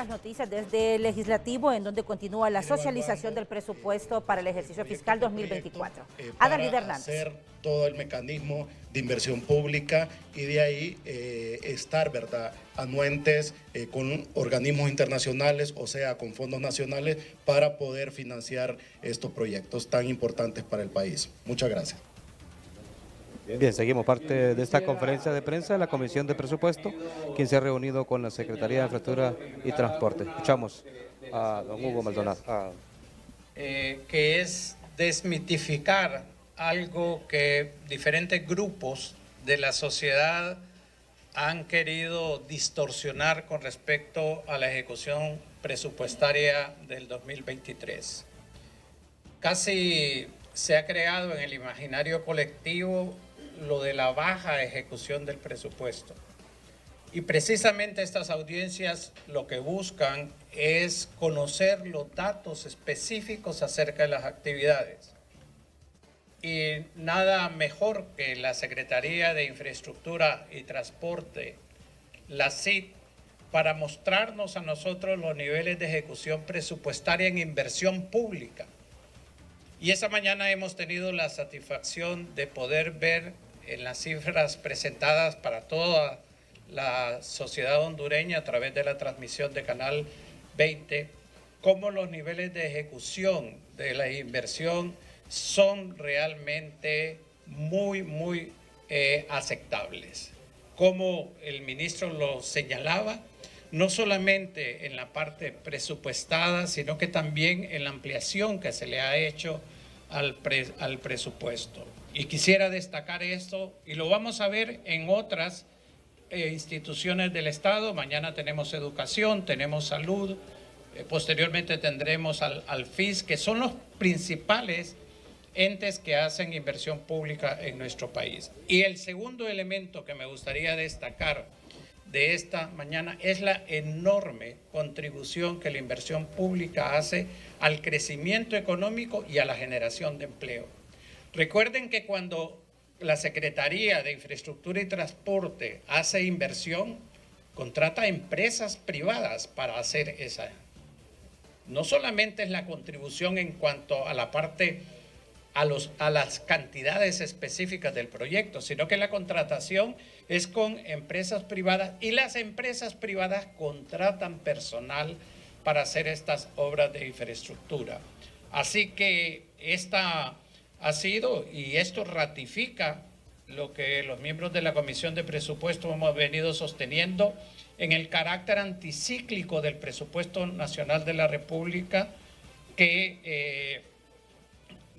otras noticias desde el legislativo, en donde continúa la socialización del presupuesto para el ejercicio fiscal 2024. Eh, Adalid Hernández. Hacer todo el mecanismo de inversión pública y de ahí eh, estar, ¿verdad?, anuentes eh, con organismos internacionales, o sea, con fondos nacionales, para poder financiar estos proyectos tan importantes para el país. Muchas gracias. Bien, seguimos parte de esta conferencia de prensa de la Comisión de Presupuesto, quien se ha reunido con la Secretaría de Infraestructura y Transporte. Escuchamos a don Hugo Maldonado. Ah. Eh, que es desmitificar algo que diferentes grupos de la sociedad han querido distorsionar con respecto a la ejecución presupuestaria del 2023. Casi se ha creado en el imaginario colectivo lo de la baja ejecución del presupuesto. Y precisamente estas audiencias lo que buscan es conocer los datos específicos acerca de las actividades. Y nada mejor que la Secretaría de Infraestructura y Transporte, la CIT, para mostrarnos a nosotros los niveles de ejecución presupuestaria en inversión pública. Y esa mañana hemos tenido la satisfacción de poder ver en las cifras presentadas para toda la sociedad hondureña a través de la transmisión de Canal 20, cómo los niveles de ejecución de la inversión son realmente muy, muy eh, aceptables. Como el ministro lo señalaba, no solamente en la parte presupuestada, sino que también en la ampliación que se le ha hecho al, al presupuesto. Y quisiera destacar esto, y lo vamos a ver en otras eh, instituciones del Estado. Mañana tenemos educación, tenemos salud, eh, posteriormente tendremos al, al FIS, que son los principales entes que hacen inversión pública en nuestro país. Y el segundo elemento que me gustaría destacar de esta mañana es la enorme contribución que la inversión pública hace al crecimiento económico y a la generación de empleo. Recuerden que cuando la Secretaría de Infraestructura y Transporte hace inversión, contrata empresas privadas para hacer esa. No solamente es la contribución en cuanto a la parte, a, los, a las cantidades específicas del proyecto, sino que la contratación es con empresas privadas y las empresas privadas contratan personal para hacer estas obras de infraestructura. Así que esta ha sido, y esto ratifica lo que los miembros de la Comisión de Presupuesto hemos venido sosteniendo en el carácter anticíclico del presupuesto nacional de la República que eh,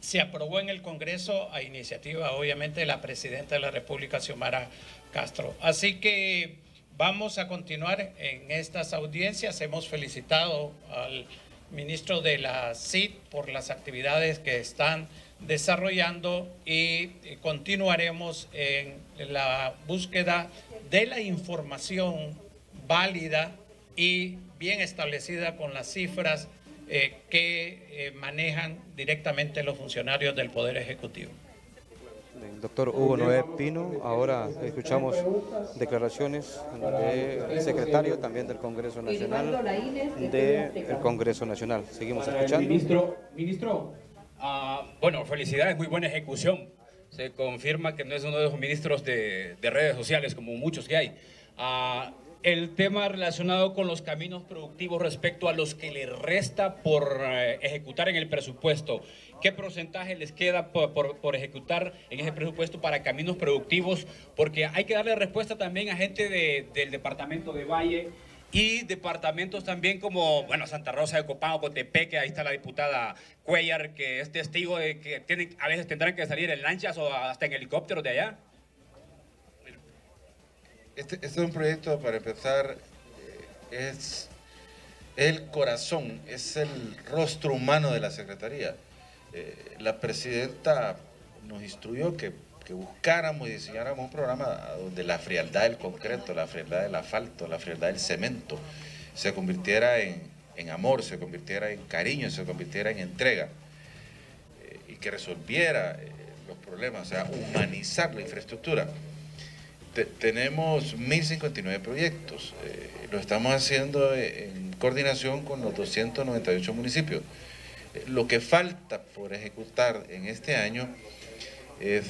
se aprobó en el Congreso a iniciativa, obviamente, de la Presidenta de la República, Xiomara Castro. Así que vamos a continuar en estas audiencias. Hemos felicitado al ministro de la CID por las actividades que están desarrollando y continuaremos en la búsqueda de la información válida y bien establecida con las cifras eh, que eh, manejan directamente los funcionarios del Poder Ejecutivo. Doctor Hugo Noé Pino, ahora escuchamos declaraciones del secretario también del Congreso Nacional, del Congreso Nacional. Seguimos escuchando. Ministro, ministro, Ah, bueno, felicidades, muy buena ejecución. Se confirma que no es uno de los ministros de, redes sociales, como muchos que hay. Ah, el tema relacionado con los caminos productivos respecto a los que le resta por eh, ejecutar en el presupuesto. ¿Qué porcentaje les queda por, ejecutar en ese presupuesto para caminos productivos? Porque hay que darle respuesta también a gente del departamento de Valle y departamentos también como, bueno, Santa Rosa de Copán Cotepeque, ahí está la diputada Cuellar, que es testigo de que tienen, a veces tendrán que salir en lanchas o hasta en helicópteros de allá. Este, este es un proyecto, para empezar, eh, es el corazón, es el rostro humano de la Secretaría. Eh, la presidenta nos instruyó que que buscáramos y diseñáramos un programa donde la frialdad del concreto, la frialdad del asfalto, la frialdad del cemento se convirtiera en, amor, se convirtiera en cariño, se convirtiera en entrega eh, y que resolviera eh, los problemas, o sea, humanizar la infraestructura. tenemos 1.059 proyectos, eh, lo estamos haciendo en coordinación con los 298 municipios. Lo que falta por ejecutar en este año es,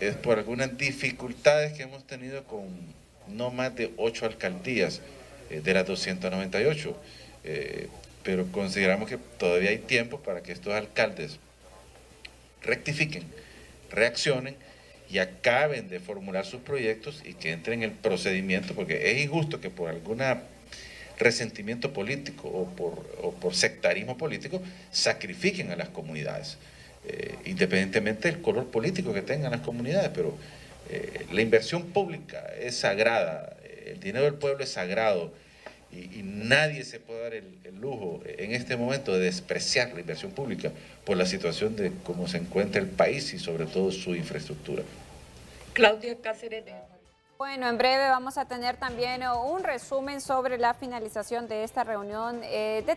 es por algunas dificultades que hemos tenido con no más de ocho alcaldías eh, de las 298. Eh, pero consideramos que todavía hay tiempo para que estos alcaldes rectifiquen, reaccionen y acaben de formular sus proyectos y que entren en el procedimiento, porque es injusto que por algún resentimiento político o por, por, sectarismo político sacrifiquen a las comunidades, eh, independientemente del color político que tengan las comunidades, pero eh, la inversión pública es sagrada, el dinero del pueblo es sagrado y, nadie se puede dar el, el, lujo en este momento de despreciar la inversión pública por la situación de cómo se encuentra el país y sobre todo su infraestructura. Claudia Cáceres. Bueno, en breve vamos a tener también un resumen sobre la finalización de esta reunión eh, de